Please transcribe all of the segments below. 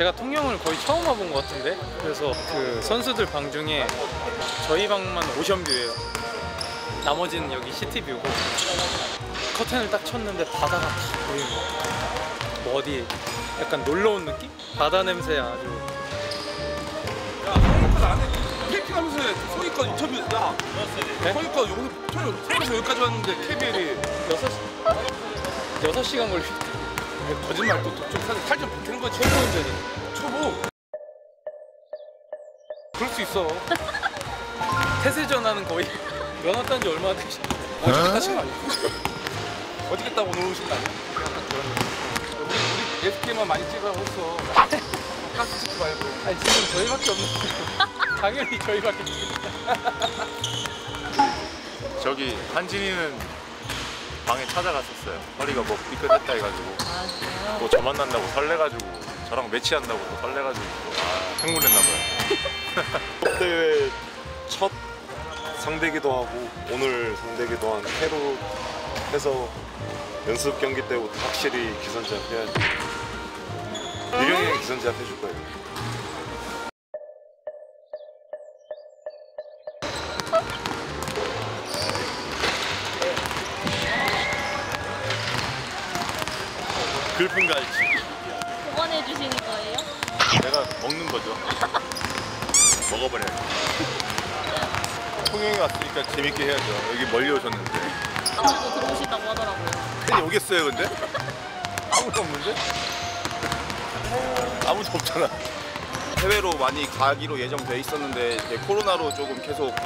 제가 통영을 거의 처음 와본 것 같은데? 그래서 그 선수들 방 중에 저희 방만 오션뷰예요. 나머지는 여기 시티뷰고. 커튼을 딱 쳤는데 바다가 다 보이는 거야. 뭐 어디 약간 놀러 온 느낌? 바다 냄새 아주. 캠핑하면서 소니까 인터뷰 야. 네? 소니까 여기서 서울에서 여기까지 왔는데 KBL이 6시 6시간 걸리겠다 거짓말 또좀 사실 탈좀 버티는 거지. 초보 운전이 초보. 그럴 수 있어. 태세 전화는 거의 면허 딴지 얼마 되시 어떻게 따신 거 아니야? 어떻게 따고 오늘 오신 거 아니야? 약간 그런 느낌. 우리 우리 SK만 많이 찍어봤어. 가스 찍지 말고. 아니 지금 저희밖에 없는데 당연히 저희밖에. 저기 한진이는 방에 찾아갔었어요. 허리가 뭐 삐끗했다 해가지고 아? 또 저 만난다고 설레가지고 저랑 매치한다고 또 설레가지고 또 아, 흥분했나봐요. 대회 첫 상대기도 하고 오늘 상대기도 한 해로 해서 연습 경기 때부터 확실히 기선제압 해야지. 미령이 기선제압 해줄 거예요. 글픈 갈치. 보관해 주시는 거예요? 내가 먹는 거죠. 먹어버려야지. 통영에 왔으니까 재밌게 해야죠. 여기 멀리 오셨는데. 아무도 들어오신다고 하더라고요. 팬이 오겠어요, 근데? 아무도 없는데? 아무도 없잖아. 해외로 많이 가기로 예정돼 있었는데 코로나로 조금 계속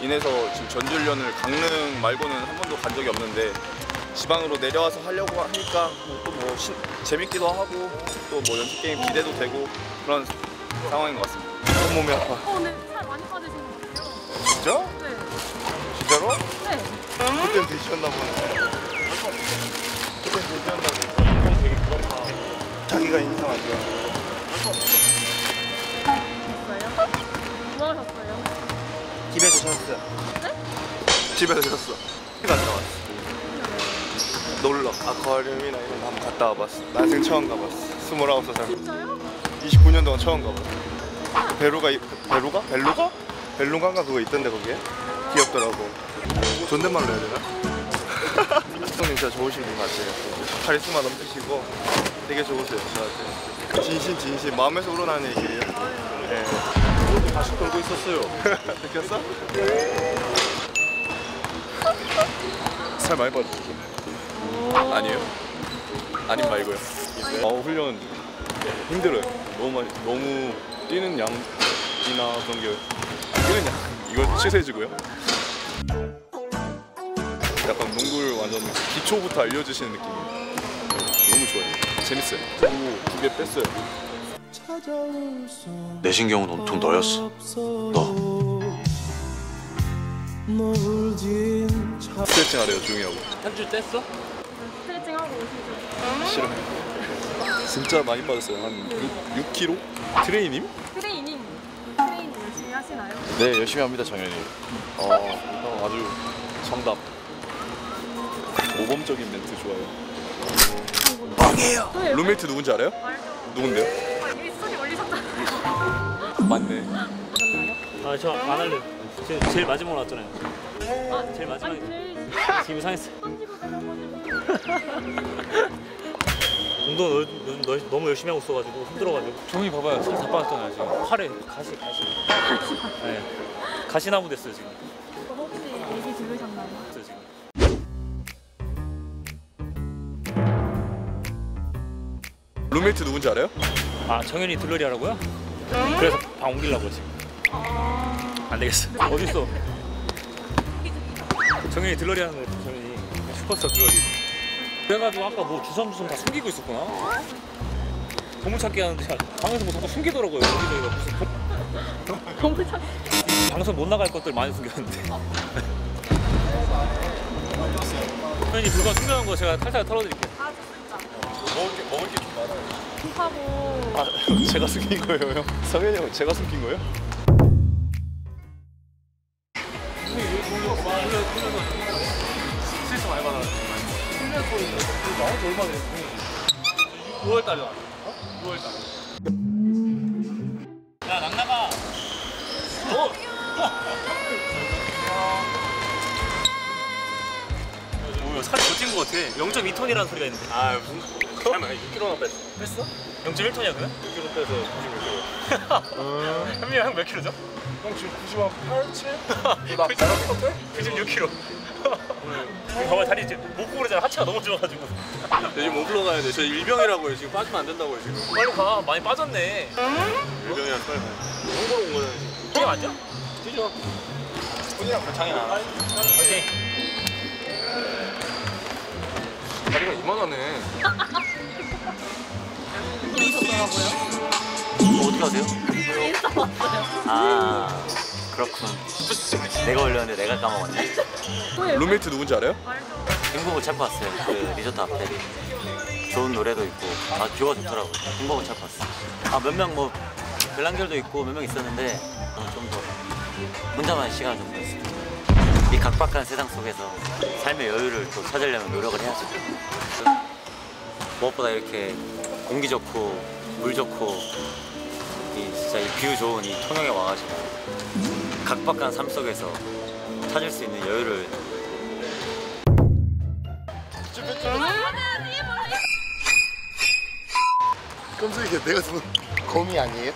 인해서 지금 전지훈련을 강릉 말고는 한 번도 간 적이 없는데 지방으로 내려와서 하려고 하니까 또뭐 재밌기도 하고 또 뭐 연습 게임 기대도 되고 그런 상황인 것 같습니다. 온몸이 아파. 어, 네. 살 많이 빠지신 것 같아요. 진짜? 네. 진짜로? 네. 그땐 드셨나 보네. 그땐 드셨다고. 형 되게 부럽다. 자기가 인상 안 좋아. 뭐 하셨어요? 집에서 잤어요. 네? 집에서 잤어. 갔다 왔어. 놀러 아쿠아리움이나 이런 거 한번 갔다 와봤어. 난생 처음 가봤어. 29살. 진짜요? 29년 동안 처음 가봤어. 베루가 이- 베루가? 벨루가? 벨루가인가 그거 있던데 거기에? 귀엽더라고. 존댓말로 해야 되나? 형님 진짜 좋으신 분 같아요. 카리스마 넘치시고 되게 좋으세요 저한테. 진심 진심 마음에서 우러나는 얘기예요. 네. 다시 떨고 있었어요. 느꼈어? 살 많이 빠졌어. 아니에요? 아님 말고요. 어 훈련 힘들어요. 너무 많이 너무 뛰는 양이나 그런 게 아, 뛰는 양 이거 취소해주고요. 약간 농구를 완전 기초부터 알려주시는 느낌이에요. 너무 좋아요. 재밌어요. 두개 뺐어요. 내 신경은 온통 너였어. 너. 스트레칭 하래요 조용히 하고. 한 줄 뗐어? 스트레칭 하고 오시죠. 싫어요. 진짜 많이 빠졌어요. 한 6, 6kg? 트레이닝? 트레이닝. 트레이닝 열심히 하시나요? 네 열심히 합니다 당연히. 어, 형 아주 정답. 모범적인 멘트 좋아요. 빵이에요. 또 룸메이트 누군지 알아요? 알죠. 누군데요? 아, 이미 스토리 올리셨잖아요. 맞네. 아저 안 할래요. 제일, 제일 마지막으로 왔잖아요. 아, 제일 마지막에 아니, 제일 지금 상했어. 던지고 가려가지고. 운동 너, 너무 열심히 하고 있어가지고 힘들어가지고 종이 봐봐요 살 다 빠졌잖아요 지금 팔에 가시 가시. 네. 가시나무 됐어요 지금. 혹시 얘기 들으셨나요? 지금. 룸메이트 누군지 알아요? 아 정현이 들러리 하라고요? 그래서 방 옮기려고 지금. 안 되겠어. 어디 있어? 정현이 들러리 하는 거 정현이 슈퍼스타 들러리. 그래가지고 아까 뭐 주섬주섬 다 숨기고 있었구나. 보물찾기 하는데 방에서 뭐 자꾸 숨기더라고요. 여기저기가 무슨 보- 보물찾기. 방송 못 나갈 것들 많이 숨겼는데. 정현이 물건 숨겨놓은 거 제가 탈탈 털어드릴게요. 아, 좋습니다. 먹을 게 먹을 게 좀 많아요. 하고 아 제가 숨긴 거예요, 형? 성현이 형 제가 숨긴 거예요? 보이네. 나온 지 얼마 됐니? 9월달에 왔어. 어? 9월달. 야, 낙나가. 어? 뭐야, 살이 더찐것 같아. 0.2톤이라는 소리가 있는데. 아, 무슨. 잠깐만, 6kg나 뺐어. 뺐어? 0.1톤이야, 그냥? 6kg 빼서 96kg. 현민이 형몇 kg죠? 형 지금 98, 7? 나 96kg. 봐봐 다리 이제 못 구부러잖아 하체가 너무 좋아가지고 요즘 못 불러가야 돼. 저 일병이라고요. 지금 빠지면 안 된다고요 지금. 빨리 가 많이 빠졌네 일병이랑 빨리 가요. 홍보로 온 거잖아 지금. 형이 맞죠? 뛰죠. 손이랑 별창이 나. 오케이 다리가 이만하네. 어디 가세요? 인스타 봤어요. 아 그렇군. 내가 올렸는데 내가 까먹었네. 룸메이트 누군지 알아요? 행복을 찾고 왔어요. 그 리조트 앞에. 좋은 노래도 있고 아 뷰가 좋더라고요. 행복을 찾고 왔어요. 아 몇 명 뭐 별난결도 있고 몇 명 있었는데 좀더 혼자만의 시간을 좀 보냈어요. 이 각박한 세상 속에서 삶의 여유를 또 찾으려면 노력을 해야죠. 무엇보다 이렇게 공기 좋고 물 좋고 이 진짜 이 view 좋은 이 통영에 와가지고 각박한 삶 속에서 찾을 수 있는 여유를 깜짝이야. 내가 저 거미 아니에요?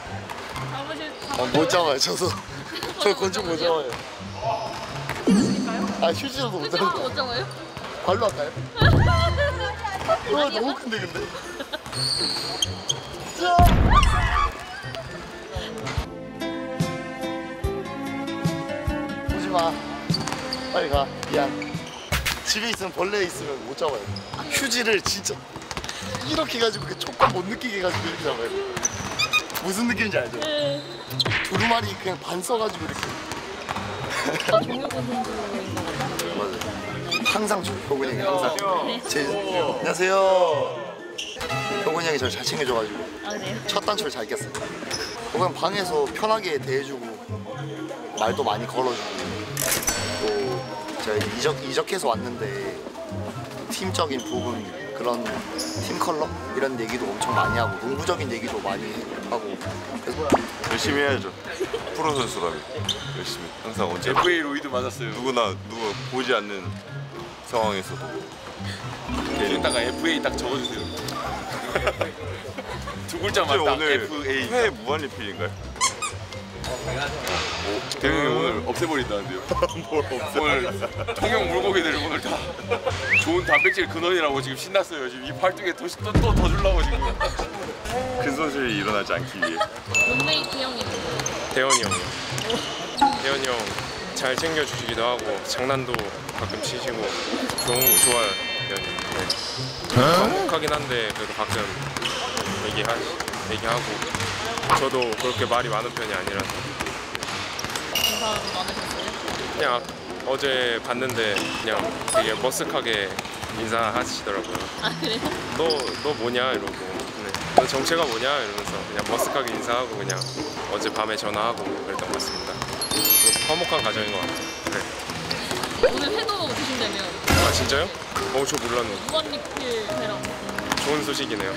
아, 못 잡아요 저도. 저 곤충 못 잡아요. 아 휴지로도 못 잡아요. 못 잡아요? 발로 할까요? 와 너무 큰데 근데 빨리 가 미안 집에 있으면 벌레 있으면 못 잡아요 휴지를 진짜 이렇게 해가지고 그 촉감 못 느끼게 해가지고 이렇게 잡아요 무슨 느낌인지 알죠? 두루마리 그냥 반 써가지고 이렇게. 맞아요. 항상 줘, 효근이 항상. 제, 안녕하세요. 효근이 형이 저를 잘 챙겨줘가지고 아? 첫 단추를 잘 꼈어요. 혹은 방에서 편하게 대해주고 말도 많이 걸어주고 또 제가 이적, 이적해서 왔는데 팀적인 부분 그런 팀 컬러 이런 얘기도 엄청 많이 하고 농구적인 얘기도 많이 하고 그래서 열심히 해야죠. 프로 선수라면 열심히 항상 언제 FA 로이드 맞았어요. 누구나 누가 보지 않는 상황에서도 여기다가 FA 딱 적어주세요. 두 글자만 딱 오늘 FA. 회 무한 리필인가요? 대형이 오늘 없애버린다는데요. 뭘 없애? 오늘 통영 물고기들 오늘 다 좋은 단백질 근원이라고 지금 신났어요. 지금 이 팔뚝에 또더 더 주려고 지금. 큰 소식이 일어나지 않기 위해 룸메이트 형이 대현이 형이요. 대현이 형 잘 챙겨주시기도 하고 장난도 가끔 치시고 좋은 좋아요 대현이. 네. 한국하긴 한데 그래도 가끔 얘기하 얘기하고 저도 그렇게 말이 많은 편이 아니라서 인사 많으셨어요? 그냥 어제 봤는데 그냥 되게 머쓱하게 인사하시더라고요. 아 그래요? 너 너 뭐냐 이러고 네. 너 정체가 뭐냐 이러면서 그냥 머쓱하게 인사하고 그냥 어제 밤에 전화하고 그랬던 것 같습니다. 좀 화목한 가정인 것 같아요. 네. 오늘 회도 드신다면 아 진짜요? 어저 몰랐네. 무한 리필 회랑 좋은 소식이네요.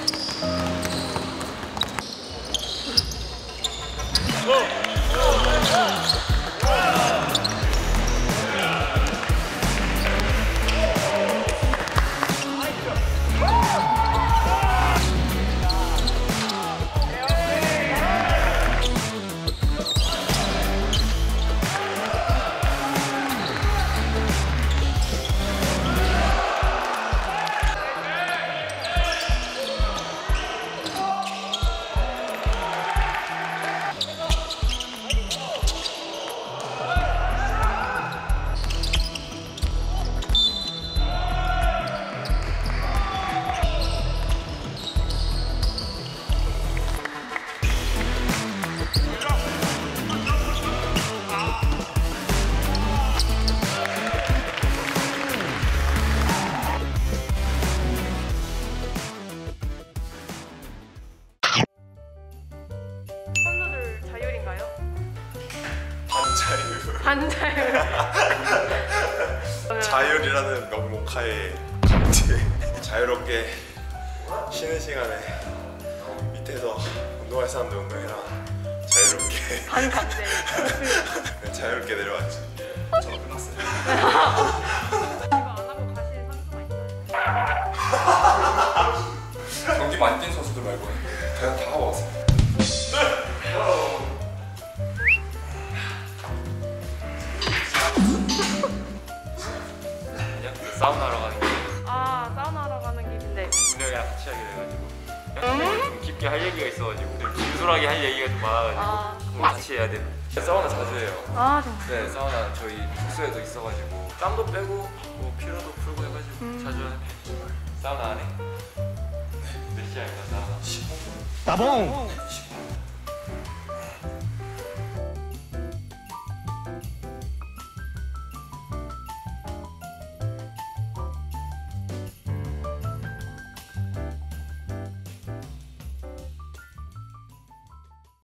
선 수 쉬는 시간에 밑에서 운동할 사람들 운동해라. 자유롭게. 반갑대 네, 자유롭게 내려왔지. 저 끝났어요. 경기 많이 뛴 선수들 말고. 그냥 다 하고 왔어요. 그 사우나를 깊게 할 얘기가 있어가지고 좀 진솔하게 할 얘기가 좀 많아가지고 아, 그걸 같이 해야 되는 사우나 자주 해요. 아 정말. 네 사우나 저희 숙소에도 있어가지고 땀도 빼고 뭐 피로도 풀고 해가지고 자주 하는 편이에요. 사우나 안에? 몇 시간인가 사우나? 따봉!